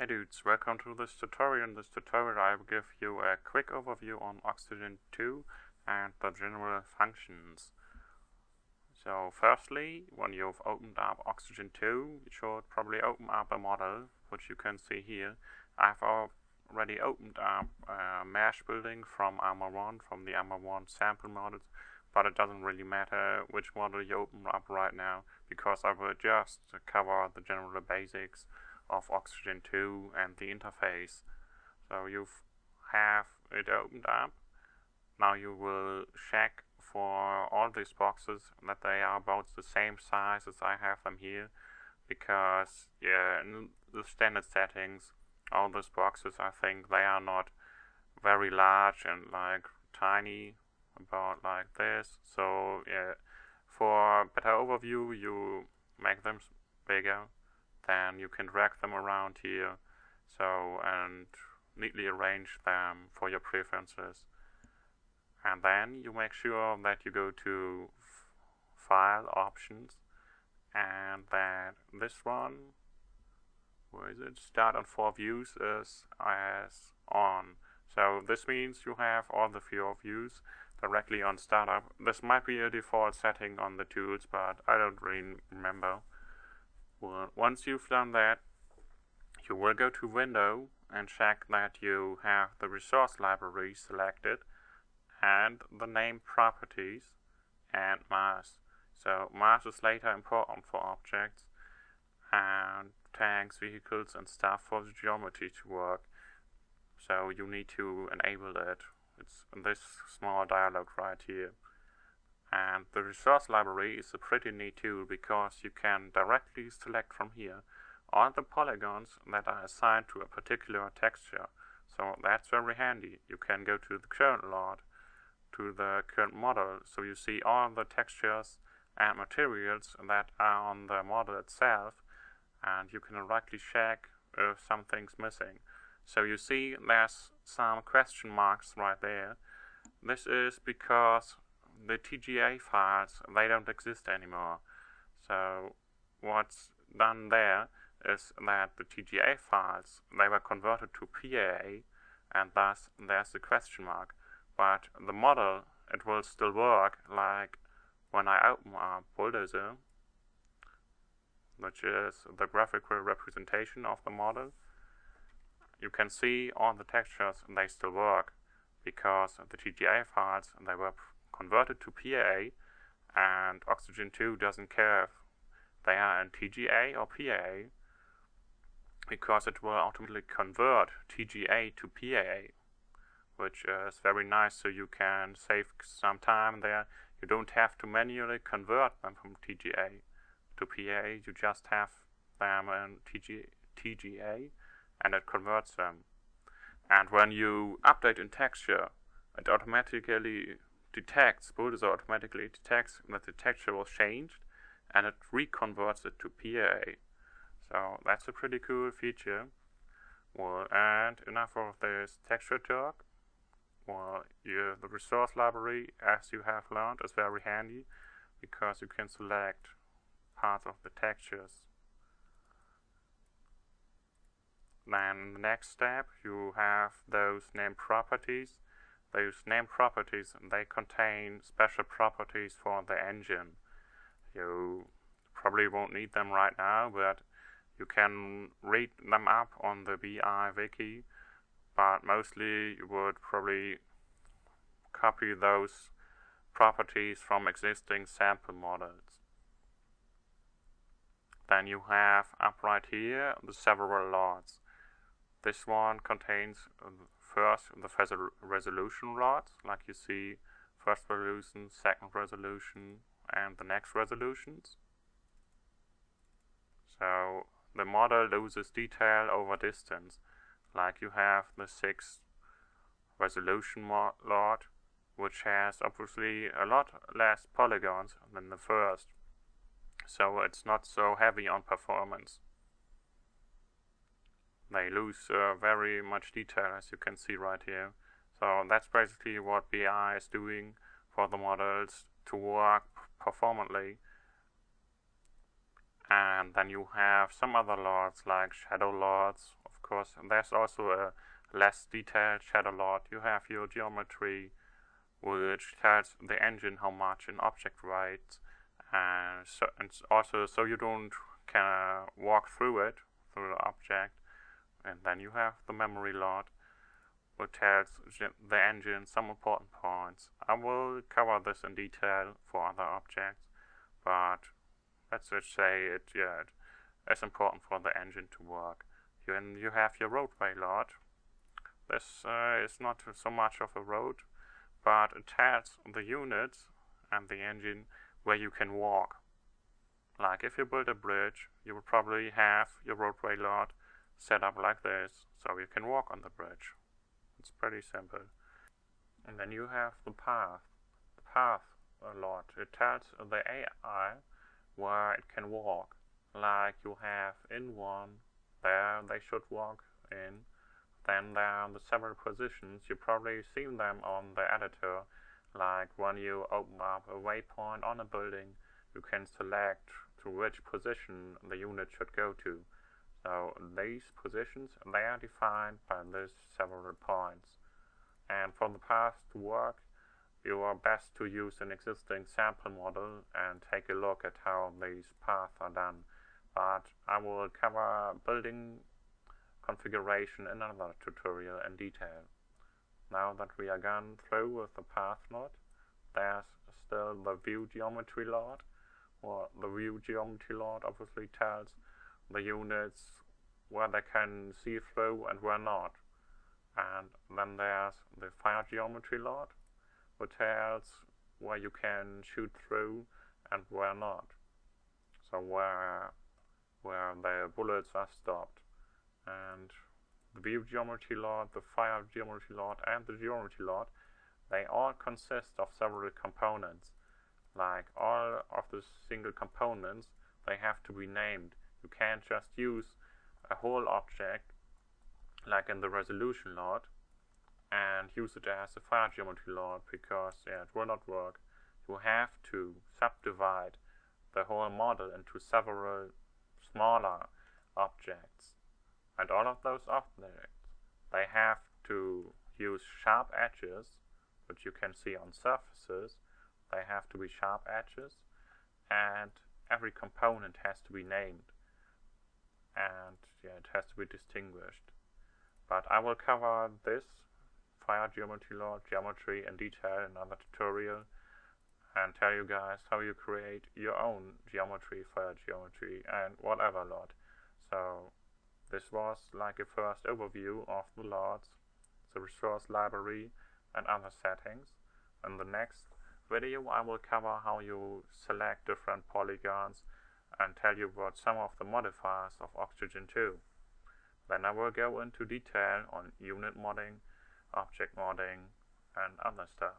Hey dudes, welcome to this tutorial. In this tutorial I will give you a quick overview on Oxygen 2 and the general functions. So firstly, when you've opened up Oxygen 2, you should probably open up a model, which you can see here. I've already opened up a mesh building from Arma 1, from the Arma 1 sample models, but it doesn't really matter which model you open up right now, because I will just cover the general basics of Oxygen 2 and the interface. So you have it opened up. Now you will check for all these boxes that they are about the same size as I have them here because yeah, in the standard settings all these boxes I think they are not very large and like tiny about like this so yeah for better overview you make them bigger then you can drag them around here so and neatly arrange them for your preferences. And then you make sure that you go to file options and that this one where is it? Start on four views is as on. So this means you have all the four views directly on startup. This might be a default setting on the tools but I don't really remember once you've done that, you will go to Window and check that you have the resource library selected and the name properties and mass. So mass is later important for objects and tanks, vehicles and stuff for the geometry to work. So you need to enable it. It's in this small dialog right here. And the resource library is a pretty neat tool because you can directly select from here all the polygons that are assigned to a particular texture. So that's very handy. You can go to the current lot, to the current model, so you see all the textures and materials that are on the model itself, and you can directly check if something's missing. So you see there's some question marks right there. This is because the TGA files, they don't exist anymore. So what's done there is that the TGA files, they were converted to PAA, and thus there's the question mark. But the model, it will still work, like when I open a Bulldozer, which is the graphical representation of the model, you can see all the textures, they still work, because the TGA files, they were converted to PAA and Oxygen 2 doesn't care if they are in TGA or PAA because it will automatically convert TGA to PAA which is very nice. So you can save some time there. You don't have to manually convert them from TGA to PAA you just have them in TG TGA and it converts them. And when you update in texture it automatically detects, Bulldozer automatically detects that the texture was changed and it reconverts it to PAA. So that's a pretty cool feature. Well, and enough of this texture talk. Well, the resource library, as you have learned, is very handy because you can select parts of the textures. Then the next step, you have those name properties those name properties, they contain special properties for the engine. You probably won't need them right now, but you can read them up on the BI wiki, but mostly you would probably copy those properties from existing sample models. Then you have up right here the several lots. This one contains first the resolution rods, like you see first resolution, second resolution, and the next resolutions. So the model loses detail over distance, like you have the sixth resolution lot, which has obviously a lot less polygons than the first, so it's not so heavy on performance they lose uh, very much detail as you can see right here. So that's basically what BI is doing for the models to work performantly. And then you have some other lots like shadow lots, of course there's also a less detailed shadow lot. You have your geometry which tells the engine how much an object writes and, so, and also so you don't can walk through it through the object and then you have the memory lot which tells the engine some important points. I will cover this in detail for other objects but let's just say it yeah, it's important for the engine to work. Then you have your roadway lot. This uh, is not so much of a road, but it tells the units and the engine where you can walk. Like if you build a bridge, you will probably have your roadway lot set up like this, so you can walk on the bridge. It's pretty simple. And then you have the path. The path a lot. It tells the AI where it can walk. Like you have in one, there they should walk in. Then there are the several positions. You probably seen them on the editor. Like when you open up a waypoint on a building, you can select to which position the unit should go to. So these positions, they are defined by these several points. And for the path to work, you are best to use an existing sample model and take a look at how these paths are done. But I will cover building configuration in another tutorial in detail. Now that we are gone through with the path node, there's still the view geometry lot. Well, the view geometry lot obviously tells the units where they can see through and where not. And then there's the fire geometry lot, which tells where you can shoot through and where not. So where where the bullets are stopped. And the view geometry lot, the fire geometry lot, and the geometry lot, they all consist of several components. Like all of the single components, they have to be named. You can't just use a whole object, like in the resolution lot, and use it as a fire geometry lot because yeah, it will not work. You have to subdivide the whole model into several smaller objects. And all of those objects, they have to use sharp edges, which you can see on surfaces. They have to be sharp edges, and every component has to be named. And yeah, it has to be distinguished. But I will cover this fire geometry lot, geometry in detail in another tutorial and tell you guys how you create your own geometry, fire geometry and whatever lot. So this was like a first overview of the lots, the resource library and other settings. In the next video I will cover how you select different polygons and tell you about some of the modifiers of Oxygen 2. Then I will go into detail on unit modding object modding, and other stuff.